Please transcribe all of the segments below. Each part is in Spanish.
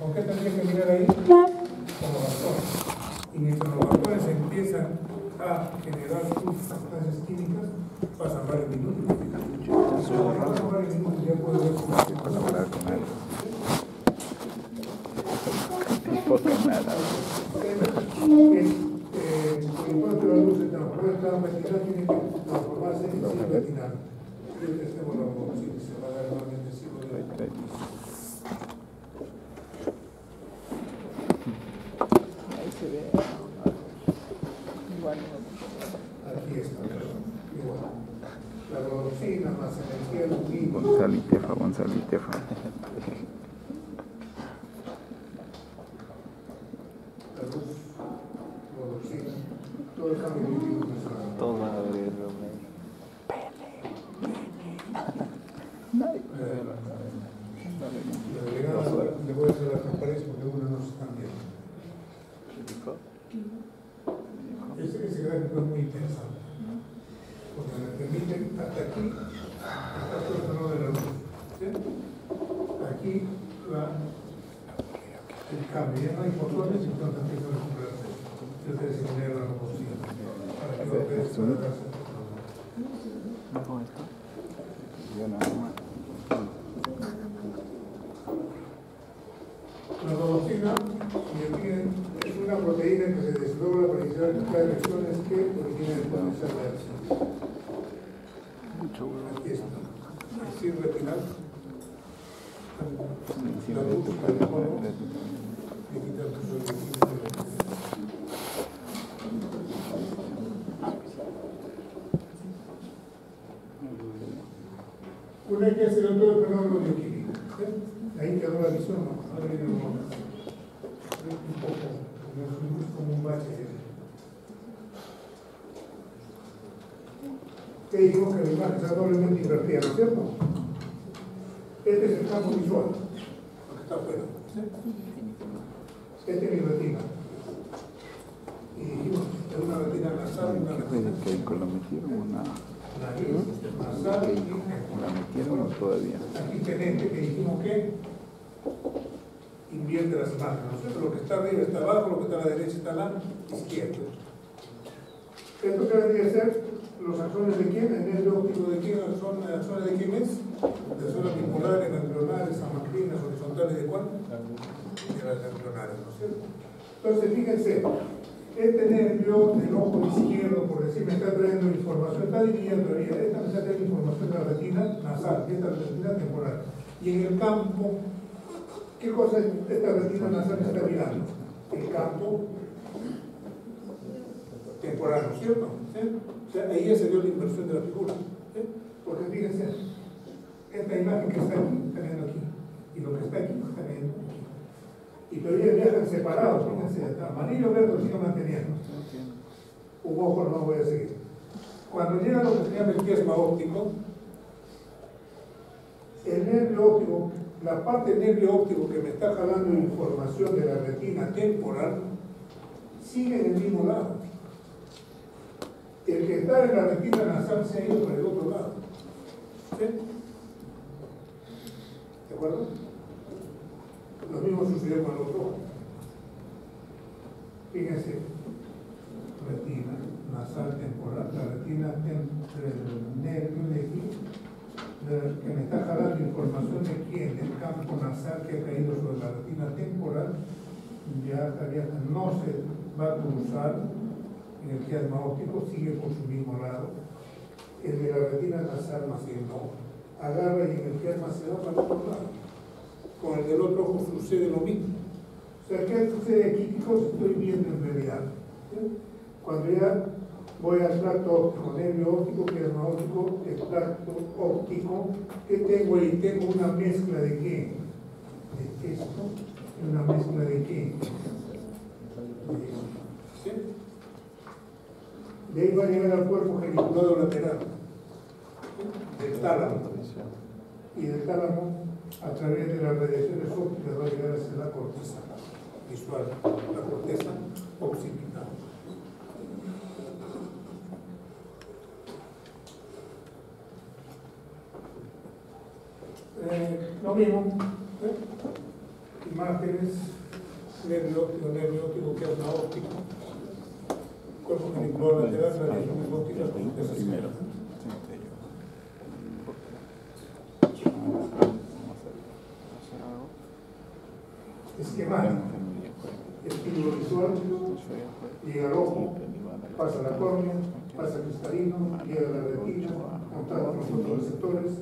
¿con qué tendría que mirar ahí? Bastones. Y mientras los bastones empiezan a generar sus sustancias químicas, pasan varios minutos. Pasan varios minutos, ya puede ver hablar con él. Poca nada. el impuesto de la luz se transforma en retinal, tiene que retinal. Creo que estemos los dos, si se va a dar normalmente siglo de Ahí se ve. Igual. Aquí está. Igual. La más energía lumínica. Gonzalo y Tefa, Gonzalo y Tefa. La luz, todo el cambio líquido que se da. Todos van a ver el Romeo. La delegada le voy a hacer la transparencia porque algunos no se están viendo. Ese, ese gráfico es muy interesante. Porque me permite hasta aquí, hasta todo el color de la luz. ¿sí? Aquí la, el cambio, ya no hay fotones y entonces empieza a recuperarse. Yo te enseñaré la robustía para que lo veas para darse ¿Cómo está? Yo nada más. La rodopsina es una proteína que se desdobla para iniciar las reacciones que originan el potencial de acción. Mucho. Aquí está. Así retinal. Encima de tu el. Una hay que hacer todo el fenómeno bioquímico. ¿sí? Ahí quedó la visión, ¿no? Ahora viene el. Un poco, como un bache. que dijimos que imagen está doblemente invertida, ¿no es cierto? Este es el campo visual, lo está afuera. ¿sí? Este es mi retina. Y dijimos, es una retina nasal y una ¿Qué retina lo metieron nasal y ¿La metieron o todavía? aquí tenente, que dijimos que invierte las imágenes, ¿no es cierto? Lo que está arriba está abajo, lo que está a la derecha está a la izquierda. ¿Esto qué vendría a ser? ¿Los axones de quién? ¿El nervio óptico de quién? ¿Son axones de quién es? De zonas bipolares, ganglionares, amacrinas, Entonces, fíjense, este nervio del ojo izquierdo, por decir, me está trayendo información, está dividida en teoría, esta me está trayendo información de la retina nasal, y esta es la retina temporal. Y en el campo, ¿qué cosa es esta retina nasal que está mirando? El campo temporal, ¿no es cierto? O sea, ahí ya se dio la inversión de la figura. Porque fíjense, esta imagen que está viendo aquí, y lo que está aquí, está viendo aquí. Y todavía viajan separados, fíjense, amarillo verde lo sigo manteniendo. Un ojo no voy a seguir. Cuando llega lo que se llama el quiasma óptico, el nervio óptico, la parte del nervio óptico que me está jalando información de la retina temporal, sigue en el mismo lado. El que está en la retina nasal se ha ido por el otro lado. ¿Sí? ¿De acuerdo? Lo mismo sucedió con ojo. Fíjense, retina nasal temporal, la retina entre el nervio de aquí, que me está jalando información de quién, del campo nasal que ha caído sobre la retina temporal, ya no se va a cruzar en el óptico, sigue por su mismo lado. El de la retina nasal más no, agarra y en el quiasma se va para otro lado. Con el del otro ojo sucede lo mismo. O sea, ¿qué sucede aquí? ¿Qué cosa estoy viendo en realidad? Cuando ya voy al tracto óptico, nervio óptico, quiasma óptico, el tracto óptico, ¿qué tengo ahí? Tengo una mezcla de qué? De esto, y una mezcla de qué? ¿Sí? De ahí va a llegar al cuerpo geniculado lateral, del tálamo. Y del tálamo, a través de las radiaciones ópticas va a llegar a ser la corteza visual, la corteza occipital. Eh, lo mismo, ¿eh? imágenes, nervio óptico, nervio óptico, que es la óptica, cuerpo genicular lateral, radiaciones ópticas, corteza pasa la pasa al cristalino, llega a la retina, contacto con los fotoreceptores,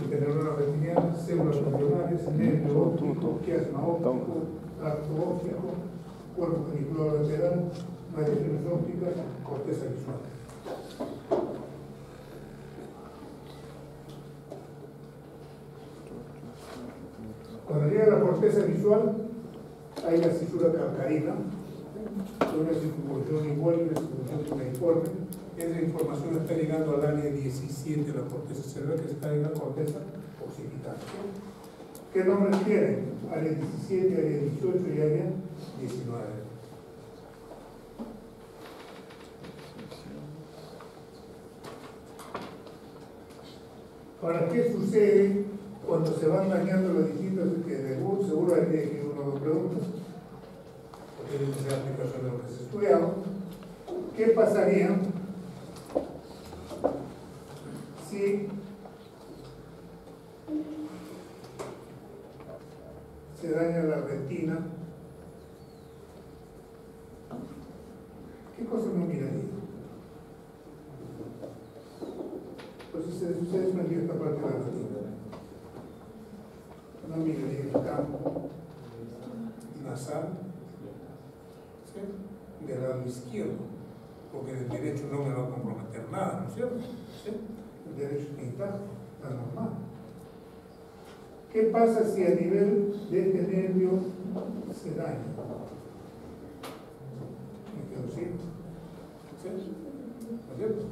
interneurona retiniana, células ganglionares, nervio óptico, quiasma óptico, tracto óptico, cuerpo genicular lateral, radiaciones ópticas, corteza visual. Cuando llega la corteza visual, hay la cisura calcarina, una circunvolución igual y una circunvolución cuneiforme. Esa información está llegando al área 17 de la corteza cerebral, que está en la corteza occipital. ¿Qué nombre tiene? Área 17, área 18 y área 19. Ahora, ¿qué sucede cuando se van dañando las distintas, que de seguro, hay que uno lo pregunta, que ser aplicación de lo que se ha estudiado, ¿qué pasaría si se daña la retina? ¿Qué cosa no miraría? Pues si se sucede esta parte de la retina no miraría el campo nasal del lado izquierdo, porque el derecho no me va a comprometer nada, ¿no es cierto? ¿Sí? El derecho está normal. ¿Qué pasa si a nivel de este nervio se daña? Me quedo ciego. ¿Sí? ¿No es cierto?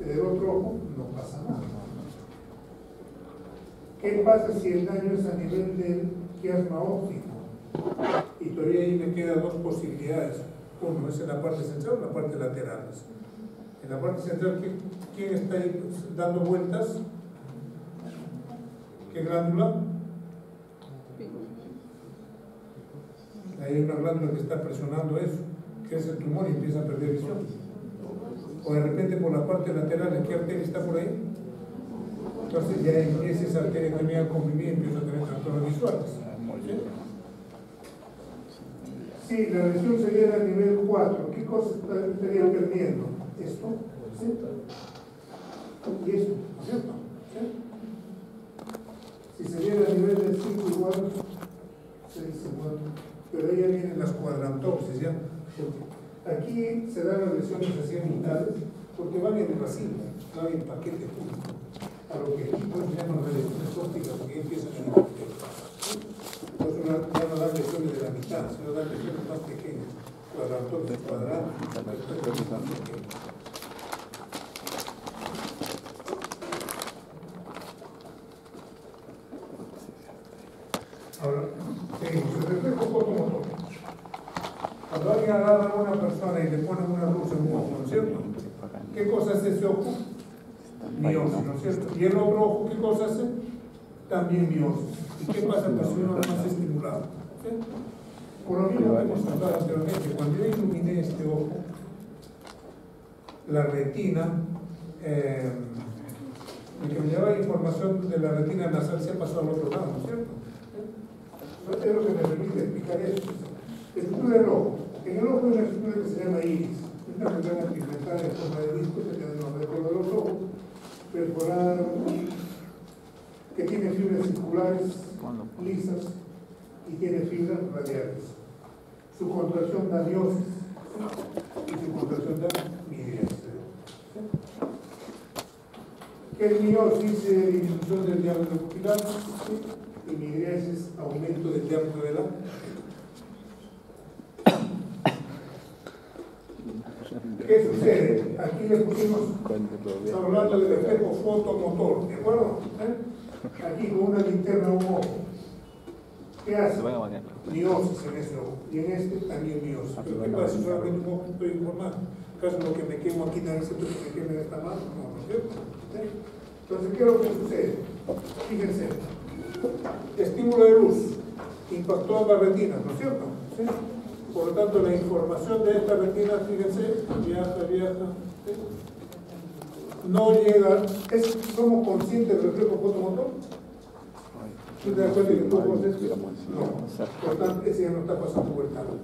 Del otro ojo no pasa nada. ¿Qué pasa si el daño es a nivel del quiasma óptico? Todavía ahí me quedan dos posibilidades. Uno es en la parte central o en la parte lateral. En la parte central, ¿quién, está ahí dando vueltas? ¿Qué glándula? Hay una glándula que está presionando eso, que es el tumor y empieza a perder visión. O de repente por la parte lateral, ¿qué arteria está por ahí? Entonces ya empieza esa arteria también a convivir y empieza a tener trastornos visuales. Sí, la lesión se viene a nivel 4. ¿Qué cosa estaría perdiendo? Esto, ¿sí? Y esto, ¿no es cierto? ¿Sí? Si se viene a nivel del 5 igual, 6 igual. Pero ahí ya vienen las cuadrantopsis, ¿ya? Porque aquí se dan las lesiones así mitades, porque van en racimo, van en paquete junto a lo que aquí ya no lesiones ópticas que empiezan Entonces una, ya no dan lesiones de la mitad, sino dan lesiones más pequeñas, cuadrantopsis cuadradas, más pequeñas. Ahora, seguimos. El reflejo fotomotor. Cuando alguien agarra a una persona y le pone una luz en un ojo, ¿no es cierto? ¿Qué cosa es ese ojo? Miosis, ¿no es cierto? ¿Y el otro ojo qué cosa hace? También miosis. ¿Y qué pasa si uno es más Por lo mismo que hemos hablado anteriormente, cuando yo iluminé este ojo, la retina, eh, el que me llevaba información de la retina nasal se pasado al otro lado, ¿no es cierto? Es lo que me permite explicar esto. Estructura del ojo. En el ojo hay una estructura que se llama iris. Es una membrana pigmentada en forma de disco que tiene el nombre de los ojos, perforada, que tiene fibras circulares lisas y tiene fibras radiales. Su contracción da miosis y su contracción da midriasis. ¿Qué es miosis? Eh, disminución del diámetro pupilar y midriasis, aumento del diámetro de la ¿Qué sucede? Aquí le pusimos, hablando del efecto fotomotor, ¿de acuerdo? ¿Eh? Aquí con una linterna un. ¿Qué hace? Miosis en ese ojo. Y en este también miosis. Pero ¿qué pasa solamente un ojo estoy informando? ¿Acaso lo que me quemo aquí también se puede que me queme en esta mano? No, ¿no es cierto? Entonces, ¿qué es lo que sucede? Fíjense, estímulo de luz impactó ambas retinas, ¿no es cierto? ¿Sí? Por lo tanto, la información de esta retina, fíjense, viaja, viaja, ¿sí? no llega, es, somos conscientes del reflejo fotomotor. ¿Tú te das cuenta que tú conoces? No, por tanto, ese ya no está pasando por el tálamo.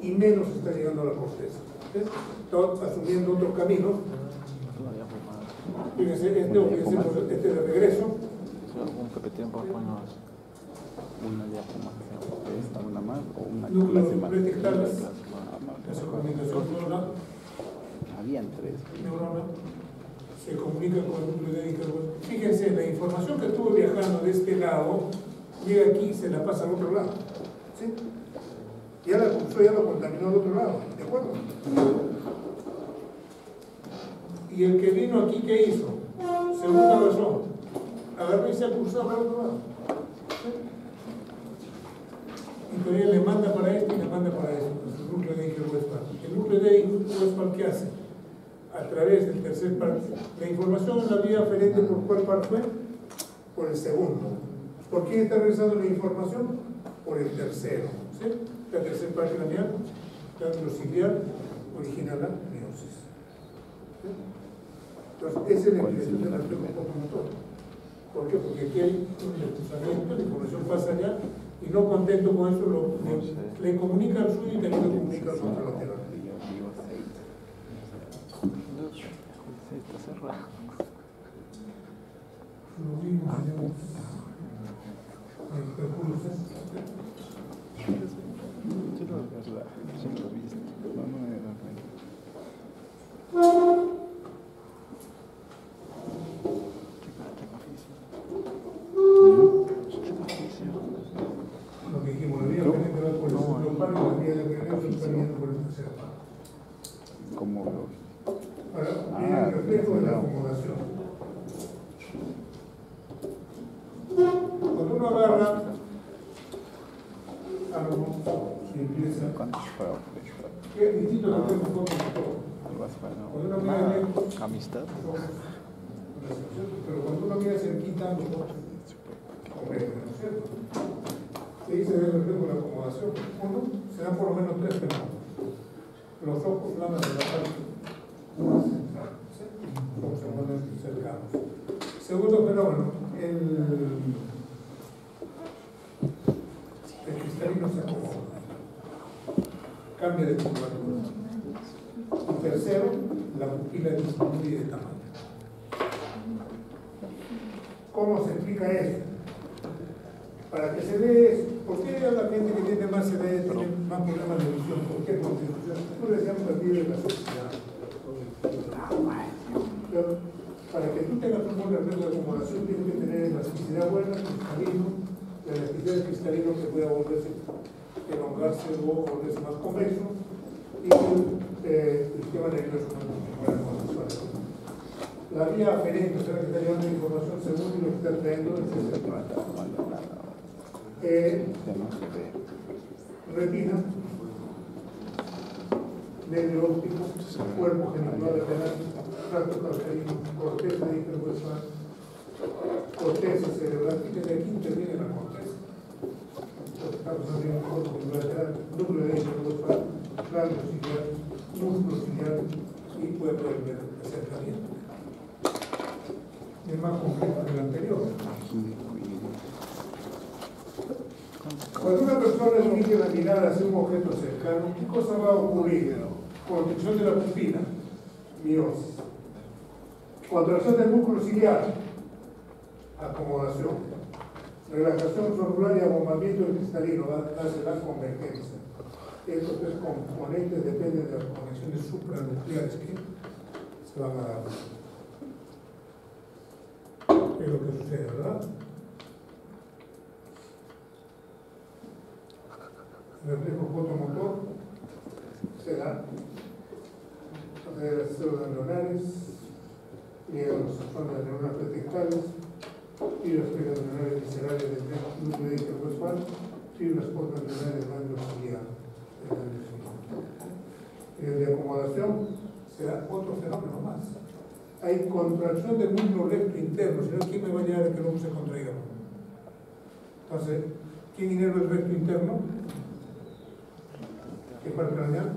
Y menos está llegando a la corteza. Está asumiendo otros caminos. Fíjense, este, fíjense, este de regreso. Si algún PPT en PowerPoint Una diapoma que sea esta, una más o una clase más. comunicación neuronal, Habían tres. neurona, se comunica con el Icaro. Fíjense, la información que estuvo viajando de este lado, llega aquí y se la pasa al otro lado. ¿Sí? Ya la cruzó, ya lo contaminó al otro lado, ¿de acuerdo? Y el que vino aquí, ¿qué hizo? Segunda razón, agarró y se ha cruzado al otro lado. Y todavía le manda para esto y le manda para eso, el núcleo de Westphal. El núcleo de Westphal, ¿qué hace? A través del tercer par. La información la vía aferente por cuál par fue? Por el segundo. ¿Por quién está regresando la información? Por el tercero. ¿sí? La tercera parte craneal, glándula ciliar, origina la miosis. ¿sí? Entonces, esa es la ¿Cuál expresión sería del la fotomotor. ¿Por qué? Porque aquí hay un desplazamiento, la información pasa allá y no contento con eso, lo, le, le comunica al suyo y también le comunica al otro lateral. Sí, está cerrado. Fluimos, tenemos el percurso. Sí, lo verdad, siempre lo viste. No, no me da cuenta. Checa, checa oficio. ¿Mm? Checa oficio. Lo que dijimos, la vía ¿Tú? aferente va por el No, segundo ahí. paro y la vía de regreso está yendo por el tercer paro. ¿Cómo lo Ahora, Ah, viene el reflejo de la no. acomodación. Cuando uno agarra algo y empieza, ¿Cuánto fue? Fue- que es distinto al reflejo fotomotor. Algo así, bueno. Cuando uno mira Ah, lejos, Amistad. pero cuando uno mira cerquita, los ojos comprenden, ¿no es cierto? Se dice del reflejo de la acomodación. Uno, se dan por lo menos tres fenómenos. Los ojos flaman de la parte mueven cercanos. Segundo fenómeno, el, el cristalino se acomoda, cambia de curvatura. Tercero, la pupila disminuye de tamaño. ¿Cómo se explica eso? Para que se dé eso. ¿Por qué la gente que tiene más CD tiene más problemas de visión? ¿Por qué? Porque nosotros llaman perdido de la sociedad. Pero para que tú tengas un buen de acomodación, tienes que tener elasticidad buena, cristalino, la elasticidad cristalino que pueda volverse, elongarse o volverse más convexo, y el eh, sistema nervioso. La vía aferente, o sea, que está llevando información según lo que está trayendo el. Eh, se ve. retina, nervio óptico, cuerpo genicular lateral, tracto cauterino, corteza hiperhuesal, corteza cerebral, y desde aquí interviene la corteza. Estamos hablando de cuerpo genicular lateral, núcleo de hiperhuesal, radio ciliar, músculo ciliar, y haber ver acercamiento. Es más complejo que el anterior. Cuando una persona dirige la mirada hacia un objeto cercano, ¿qué cosa va a ocurrir? Contracción de la pupila, miosis. Contracción del músculo ciliar, acomodación. Relajación celular y abombamiento del cristalino, hace la convergencia. Estos tres componentes dependen de las conexiones supranucleares que se van a dar. Es lo que sucede, ¿verdad? el reflejo fotomotor se da de las células neuronales, llega a los axones de neuronas pretectales, fibras neuronales viscerales del núcleo de hiperhuesal, fibras neuronales del ganglio el de acomodación se da otro fenómeno más. hay contracción del músculo recto interno, si no, ¿quién me va a llevar a que ojo se contraiga? Entonces, ¿quién inerva el recto interno? ¿Qué parte craneal?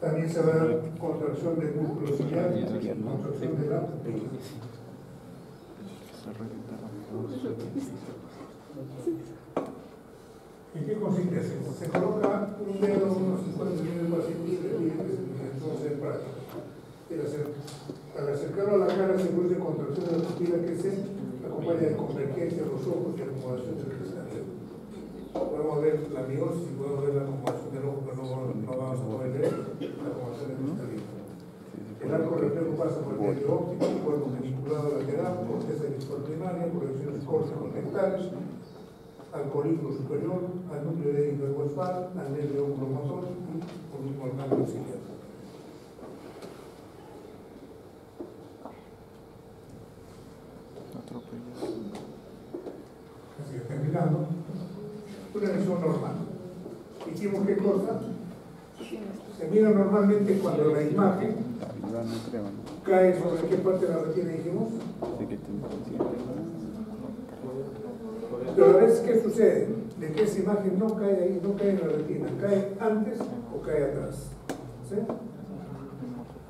También se va a dar contracción del músculo contracción de la ¿En qué consiste eso? Se coloca un dedo, unos 50 milímetros así, libre, entonces práctico. Al acer- Al acercarlo a la cara se produce contracción de la pupila que se acompaña de convergencia de los ojos y acomodación del cristal. Podemos ver la miosis, podemos ver la acomodación del ojo, pero no, no vamos a poder ver la acomodación del cristalino. El arco reflejo pasa por el medio óptico, cuerpo geniculado lateral, corteza visual primaria, proyecciones corticos-rectales, al colículo superior, al núcleo de hiperguasal, al nervio oculomotor y por último al ganglio ciliar. Así terminando, una visión normal. Hicimos qué cosa? Se mira normalmente cuando la imagen cae sobre qué parte de la retina dijimos. Pero a veces, ¿qué sucede? De que esa imagen no cae ahí, no cae en la retina, cae antes o cae atrás. ¿Sí?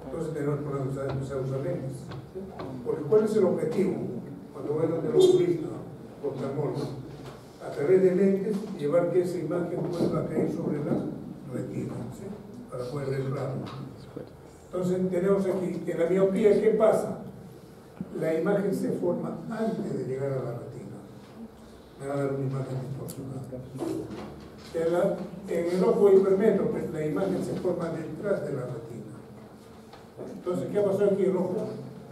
Entonces tenemos que poner a usar, lentes. ¿sí? Porque ¿cuál es el objetivo? Cuando voy donde el oculista, oftalmólogo, a través de lentes, llevar que esa imagen vuelva a caer sobre la retina, ¿sí? Entonces tenemos aquí, en la miopía, ¿qué pasa? La imagen se forma antes de llegar a la retina. Me va a dar una imagen distorsionada. En, el ojo hipermetro, pues, la imagen se forma detrás de la retina. Entonces, ¿qué ha pasado aquí en el ojo?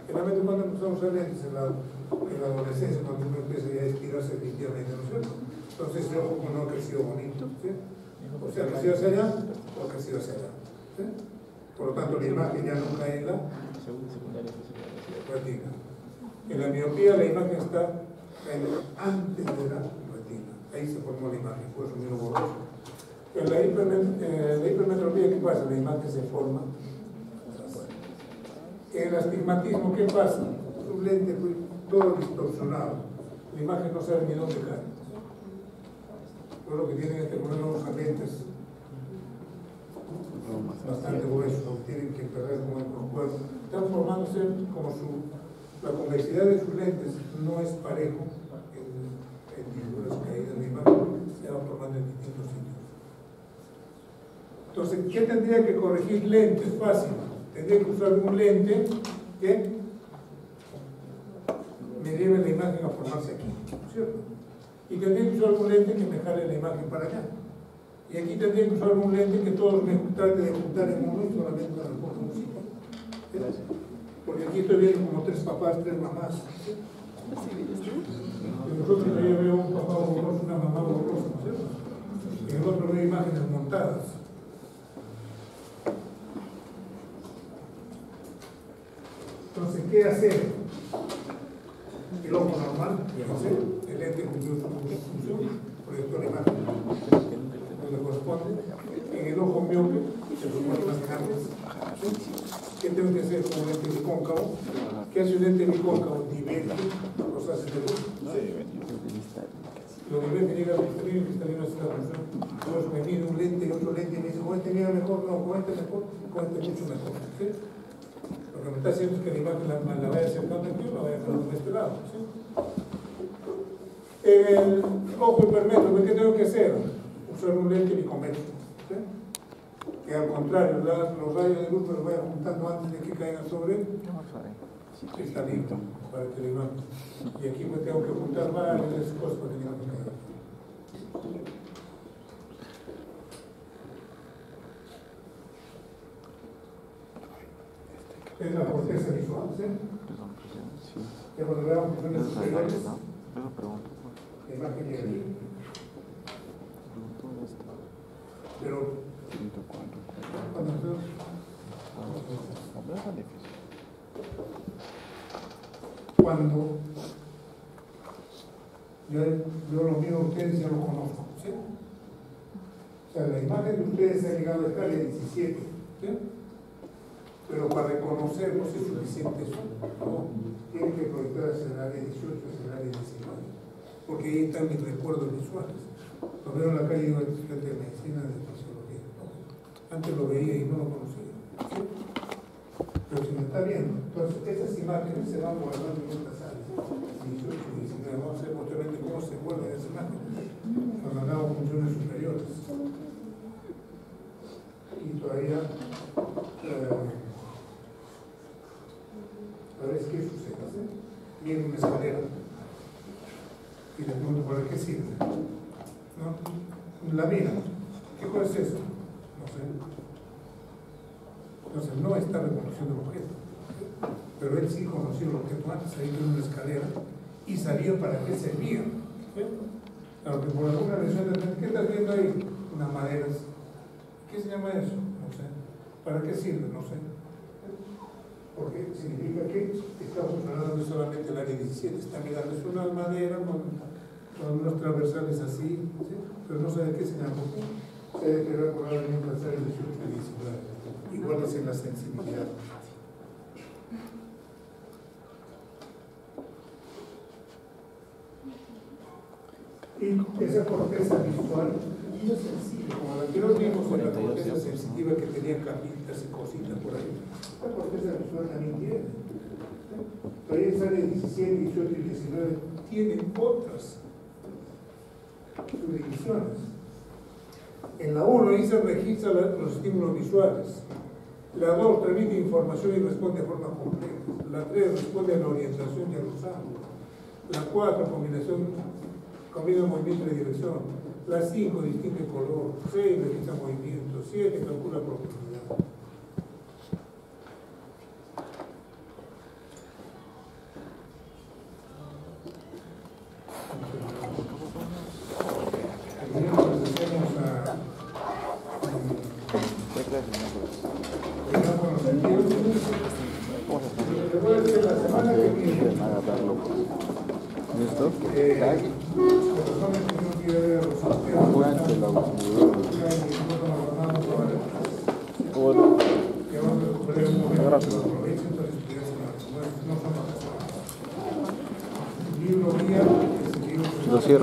Generalmente cuando empezamos a lentes en la, en la adolescencia, cuando uno empieza ya a estirarse definitivamente, ¿no es cierto? Entonces el ojo no ha crecido bonito. O sea, ha crecido hacia allá o ha crecido hacia allá. ¿sí? Por lo tanto, la imagen ya no cae en la retina. En la miopía la imagen está antes de la retina. Ahí se formó la imagen, eso miro borroso. En la, hipermet- eh, la hipermetropía, ¿qué pasa? La imagen se forma. En el astigmatismo, ¿qué pasa? Su lente fue todo distorsionado. La imagen no sabe ni dónde cae. Por lo que tienen este problema los lentes bastante grueso, tienen que perder como el cuerpo. Están formándose como su, la convexidad de sus lentes no es parejo en, en figuras caídas de imagen, se va formando en distintos sitios. Entonces, ¿qué tendría que corregir lentes? Fácil. Tendría que usar un lente que me lleve la imagen a formarse aquí, ¿cierto? Y tendría que usar un lente que me jale la imagen para allá. Y aquí tendría que usar un lente que todos me traten de juntar en uno y solamente ponga en un sitio. ¿Sí? Porque aquí estoy viendo como tres papás, tres mamás. En nosotros yo veo un papá borroso, una mamá borrosa, ¿no es cierto? Y el otro veo imágenes montadas. Entonces, ¿qué hacer? El ojo normal, ¿sí? el lente cumplió su función, imagen donde corresponde, en el ojo miope, se. ¿Qué tengo que hacer con un lente bicóncavo? ¿Qué hace un lente bicóncavo? Diverge los haces de luz. Lo que llega al cristalino, el cristalino hace la me un lente y otro lente y me dice, con este mira mejor, no, con este mejor, con este mucho mejor. ¿sí? Lo que me está haciendo es que la imagen la, la vaya acercando aquí o la vaya jalando de este lado. ¿sí? El ojo hipermétrope, ¿qué tengo que hacer? Usar un lente bicométrico. ¿sí? Que al contrario, los rayos de luz me los vaya juntando antes de que caigan sobre el cristalino para imagen. Y aquí me tengo que juntar varias cosas para que la imagen caiga. Es la corteza visual, ¿sí? Que cuando veamos funciones superiores, la imagen llega aquí. Pero cuando cuando Yo, yo lo mío de ustedes ya lo conozco, ¿sí? O sea, la imagen de ustedes ha llegado a estar en 17, ¿sí? Pero para reconocer no es suficiente eso, no. Tiene que proyectarse en el área 18, en el área 19, porque ahí están mis recuerdos visuales. Lo veo en la calle estudiante de medicina, de fisiología. Antes lo veía y no lo conocía. Pero si me está viendo, entonces esas imágenes se van guardando en otras áreas. 18 y 19, vamos a ver posteriormente cómo se guardan esas imágenes. Cuando hagamos funciones superiores. Y todavía, eh, a ver qué sucede. Viene una escalera. Y le pregunto, ¿para qué sirve? ¿No? La mina. ¿Qué cosa es eso? No sé. Entonces no está reconociendo el objeto. Pero él sí conoció el objeto antes, ahí tiene una escalera y sabía para qué servía. Claro que por alguna razón, ¿qué estás viendo ahí? Unas maderas. ¿Qué se llama eso? No sé. ¿Para qué sirve? No sé. Porque significa que está funcionando solamente el área 17, está mirando, es una madera con unos transversales así, ¿sí? pero no sabe qué se llama. Se debe quedar probablemente áreas 18 y 19. Igual es en la sensibilidad. Y esa corteza visual es sensible, como la que nos vimos en la corteza sensitiva que tenía capitas y cositas por ahí. La corteza visual también tiene. Todavía sale 17, 18 y 19, tienen otras subdivisiones. En la 1 ahí se registra los estímulos visuales. La 2 transmite información y responde de forma compleja. La 3 responde a la orientación y a los ángulos. La 4 combinación, combina movimiento y dirección. La 5 distingue color. 6 registra movimiento. 7 calcula profundidad. ir